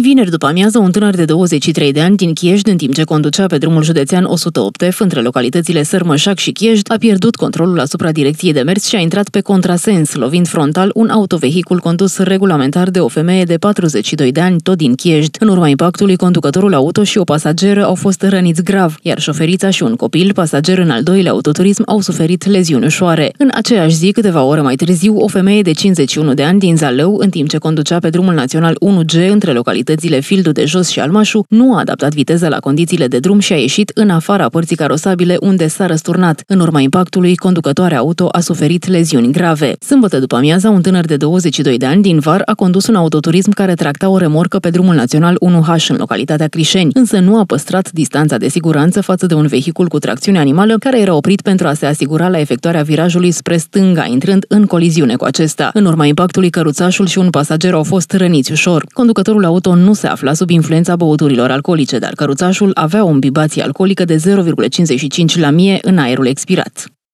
Vineri după amiază, un tânăr de 23 de ani din Chiești, în timp ce conducea pe drumul județean 108F între localitățile Sărmășac și Chiești, a pierdut controlul asupra direcției de mers și a intrat pe contrasens, lovind frontal un autovehicul condus regulamentar de o femeie de 42 de ani, tot din Chiești. În urma impactului, conducătorul auto și o pasageră au fost răniți grav, iar șoferița și un copil, pasager în al doilea autoturism, au suferit leziuni ușoare. În aceeași zi, câteva ore mai târziu, o femeie de 51 de ani din Zalău, în timp ce conducea pe drumul național 1G între localitățile localitățile Fildu de Jos și Almașu, nu a adaptat viteza la condițiile de drum și a ieșit în afara părții carosabile unde s-a răsturnat. În urma impactului, conducătoarea auto a suferit leziuni grave. Sâmbătă după amiaza, un tânăr de 22 de ani din Var a condus un autoturism care tracta o remorcă pe drumul național 1H în localitatea Crișeni, însă nu a păstrat distanța de siguranță față de un vehicul cu tracțiune animală care era oprit pentru a se asigura la efectuarea virajului spre stânga, intrând în coliziune cu acesta. În urma impactului, căruțașul și un pasager au fost răniți ușor. Conducătorul auto nu se afla sub influența băuturilor alcoolice, dar căruțașul avea o imbibație alcoolică de 0,55 la mie în aerul expirat.